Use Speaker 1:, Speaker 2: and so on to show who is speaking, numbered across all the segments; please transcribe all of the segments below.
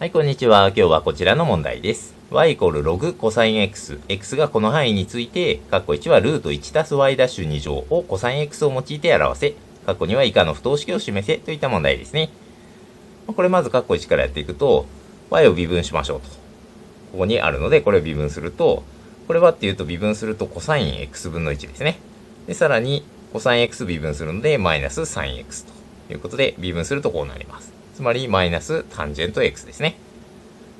Speaker 1: はい、こんにちは。今日はこちらの問題です。y イコールログコサイン x。x がこの範囲について、括弧1はルート1たす y ダッシュ2乗をコサイン x を用いて表せ。括弧2は以下の不等式を示せといった問題ですね。これまず括弧1からやっていくと、y を微分しましょうと。ここにあるので、これを微分すると、これはっていうと微分するとコサイン x 分の1ですね。で、さらに、コサイン x 微分するので、マイナス sinx ということで、微分するとこうなります。つまり、マイナスタンジェント x ですね。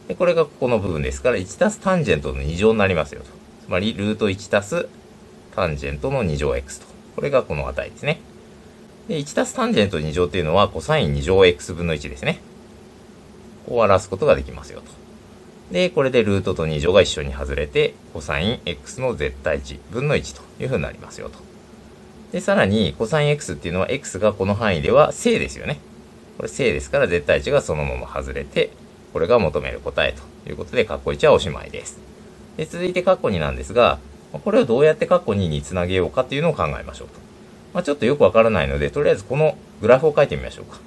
Speaker 1: で、これがここの部分ですから、1たすタンジェントの2乗になりますよと。つまり、ルート1たすタンジェントの2乗 x と。これがこの値ですね。で、1たすタンジェント2乗っていうのは、コサイン2乗 x 分の1ですね。こう表すことができますよと。で、これでルートと2乗が一緒に外れて、コサイン x の絶対値分の1というふうになりますよと。で、さらに、コサイン x っていうのは x がこの範囲では正ですよね。これ正ですから絶対値がそのまま外れて、これが求める答えということで、括弧1はおしまいです。で、続いて括弧2なんですが、これをどうやって括弧2につなげようかというのを考えましょうと。まあ、ちょっとよくわからないので、とりあえずこのグラフを書いてみましょうか。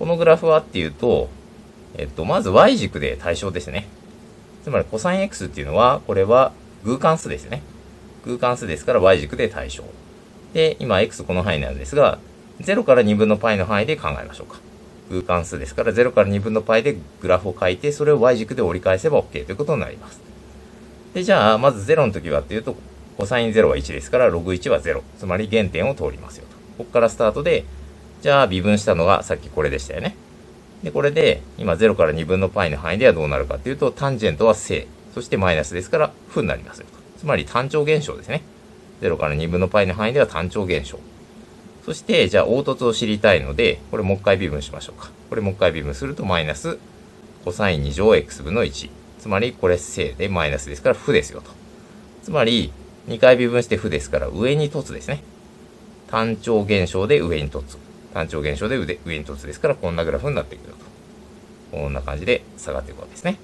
Speaker 1: このグラフはっていうと、えっと、まず y 軸で対象ですね。つまり、コサイン x っていうのは、これは偶関数ですね。偶関数ですから y 軸で対象。で、今 x この範囲なんですが、0から2分の π の範囲で考えましょうか。偶関数ですから0から2分の π でグラフを書いて、それを y 軸で折り返せば OK ということになります。で、じゃあ、まず0の時はっていうと、コサイン0は1ですから、ログ1は0。つまり原点を通りますよと。ここからスタートで、じゃあ微分したのがさっきこれでしたよね。で、これで、今0から2分の π の範囲ではどうなるかっていうと、タンジェントは正。そしてマイナスですから、負になりますよと。つまり単調現象ですね。0から2分の π の範囲では単調現象。 そして、じゃあ、凹凸を知りたいので、これもう一回微分しましょうか。これもう一回微分すると、マイナス、コサイン2乗 x 分の1。つまり、これ正でマイナスですから負ですよと。つまり、2回微分して負ですから上に凸ですね。単調現象で上に凸。単調現象で上に凸ですから、こんなグラフになってくると。こんな感じで下がっていくわけですね。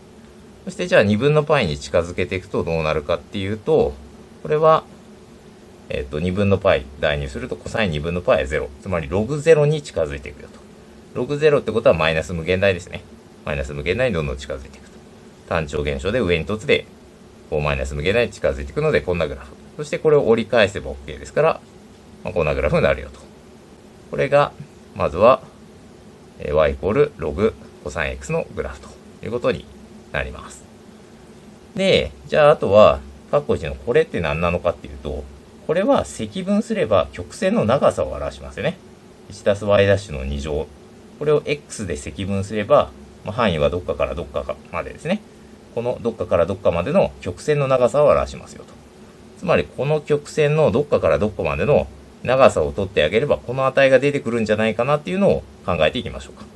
Speaker 1: そしてじゃあ2分の π に近づけていくとどうなるかっていうと、これはえっ、と、2分の π 代入すると、コサイン2分の π は0。つまり、ログ0に近づいていくよと。ログ0ってことはマイナス無限大ですね。マイナス無限大にどんどん近づいていくと。単調現象で上に凸で、こうマイナス無限大に近づいていくので、こんなグラフ。そしてこれを折り返せば OK ですから、まあ、こんなグラフになるよと。これが、まずは、え y イコールログコサイン x のグラフということになります。で、じゃああとは、括弧1のこれって何なのかっていうと、これは積分すれば曲線の長さを表しますよね。1たす y' の2乗。これを x で積分すれば、まあ、範囲はどっかからどっかまでですね。このどっかからどっかまでの曲線の長さを表しますよと。つまりこの曲線のどっかからどっかまでの長さを取ってあげれば、この値が出てくるんじゃないかなっていうのを考えていきましょうか。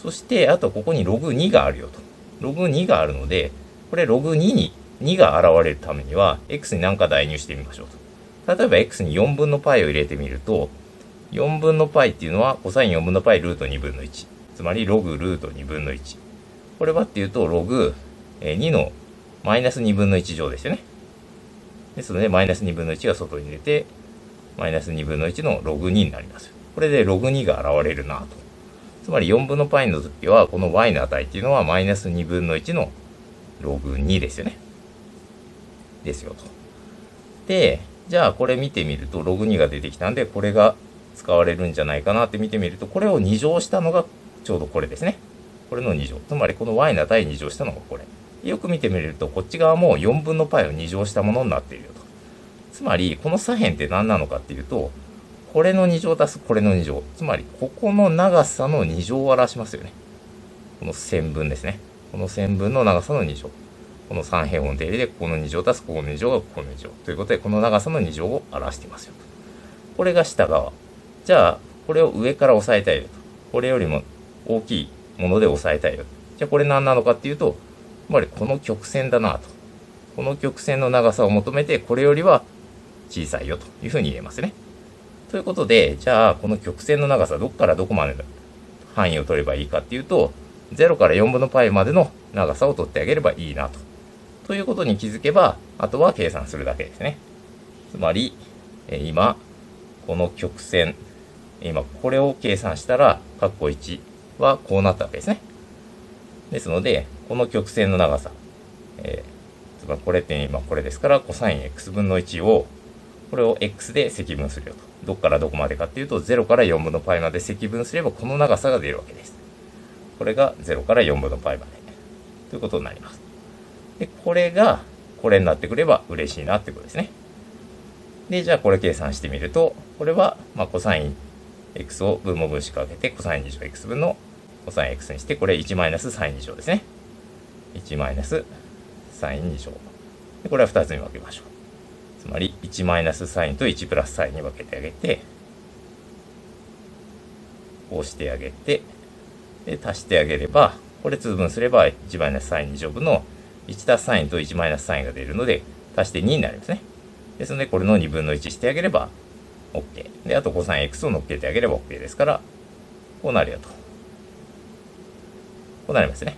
Speaker 1: そして、あとここにログ2があるよと。ログ2があるので、これログ2に2が現れるためには、x に何か代入してみましょうと。例えば x に4分の π を入れてみると、4分の π っていうのは、コサイン4分の π ルート2分の1。つまり、ログルート2分の1。これはっていうと、ログ2のマイナス2分の1乗ですよね。ですので、マイナス2分の1が外に出て、マイナス2分の1のログ2になります。これでログ2が現れるなと。つまり4分の π の時は、この y の値っていうのはマイナス2分の1のログ2ですよね。ですよと。で、 じゃあこれ見てみると、ログ2が出てきたんで、これが使われるんじゃないかなって見てみると、これを2乗したのがちょうどこれですね。これの2乗。つまりこの y の値2乗したのがこれ。よく見てみると、こっち側も4分の π を2乗したものになっているよと。つまり、この左辺って何なのかっていうと、これの2乗足すこれの2乗。つまり、ここの長さの2乗を表しますよね。この線分ですね。この線分の長さの2乗。この三平方の定理で、ここの2乗足すここの2乗がここの2乗。ということで、この長さの2乗を表していますよと。これが下側。じゃあ、これを上から押さえたいよと。これよりも大きいもので押さえたいよ。じゃあ、これ何なのかっていうと、つまりこの曲線だなと。この曲線の長さを求めて、これよりは小さいよというふうに言えますね。ということで、じゃあ、この曲線の長さ、どこからどこまでの範囲を取ればいいかっていうと、0から4分の π までの長さを取ってあげればいいなと。ということに気づけば、あとは計算するだけですね。つまり、え今、この曲線、今これを計算したら、括弧1はこうなったわけですね。ですので、この曲線の長さ、えー、つまりこれって今これですから、コサイン x 分の1を、これを x で積分するよと。どっからどこまでかっていうと、0から4分の π まで積分すればこの長さが出るわけです。これが0から4分の π まで。ということになります。で、これが、これになってくれば嬉しいなってことですね。で、じゃあこれ計算してみると、これは、まあ、コサイン x を分母分子かけて、コサイン2乗 x 分のコサイン x にして、これ1マイナスサイン2乗ですね。1マイナスサイン2乗。で、これは2つに分けましょう。つまり、1マイナスサインと1プラスサインに分けてあげて、こうしてあげて、で、足してあげれば、これ通分すれば1マイナスサイン2乗分の1たすサインと1マイナスサインが出るので、足して2になりますね。ですので、これの2分の1してあげれば OK。で、あとコサイン x を乗っけてあげれば OK ですから、こうなるよと。こうなりますね。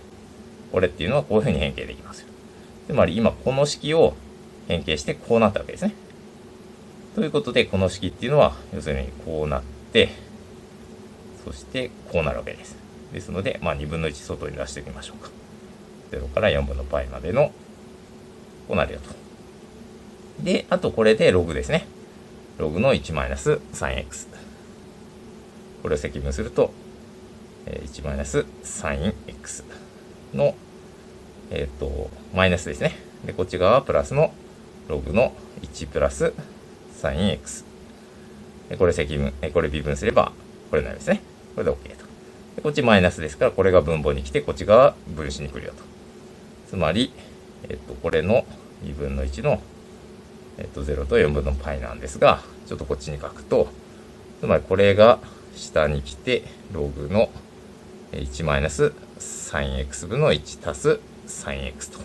Speaker 1: これっていうのはこういうふうに変形できますよ。つまり今この式を変形してこうなったわけですね。ということで、この式っていうのは、要するにこうなって、そしてこうなるわけです。ですので、まあ2分の1外に出しておきましょうか。0から4分の π までの、こうなるよと。で、あとこれでログですね。ログの1マイナス 3x。これを積分すると、1マイナス sinx の、えっ、ー、と、マイナスですね。で、こっち側はプラスのログの1プラス sinx。これ積分、これ微分すれば、これになりますね。これで OK と。でこっちマイナスですから、これが分母に来て、こっち側分子に来るよと。つまり、えっ、ー、と、これの2分の1の、えっ、ー、と、0と4分の π なんですが、ちょっとこっちに書くと、つまりこれが下に来て、ログの1マイナス sinx 分の1足す sinx と。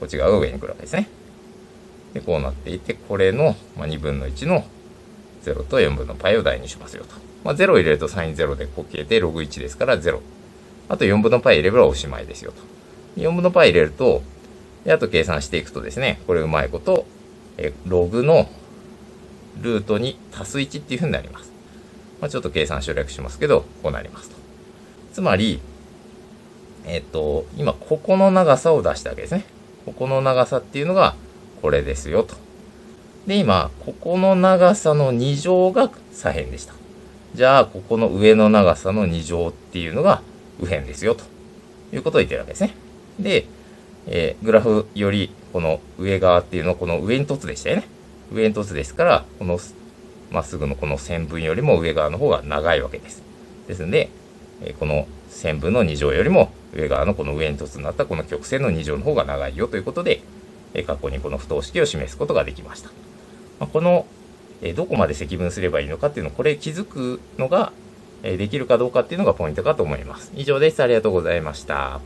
Speaker 1: こっち側が上に来るわけですね。で、こうなっていて、これの、まあ、2分の1の0と4分の π を代にしますよと。まあ、0入れると sin0 でこけてログ1ですから0。あと4分の π 入れればおしまいですよと。 4分の π 入れると、で、あと計算していくとですね、これうまいこと、え、ログのルートに足す1っていうふうになります。まあ、ちょっと計算省略しますけど、こうなりますと。つまり、えっ、と、今、ここの長さを出したわけですね。ここの長さっていうのが、これですよと。で、今、ここの長さの2乗が左辺でした。じゃあ、ここの上の長さの2乗っていうのが右辺ですよ、ということを言ってるわけですね。で、えー、グラフより、この上側っていうのはこの上に凸でしたよね。上に凸ですから、このまっすぐのこの線分よりも上側の方が長いわけです。ですので、えこの線分の2乗よりも上側のこの上に凸になったこの曲線の2乗の方が長いよということで、え過去にこの不等式を示すことができました。まこの、えどこまで積分すればいいのかっていうのをこれ気づくのが、えできるかどうかっていうのがポイントかと思います。以上です。ありがとうございました。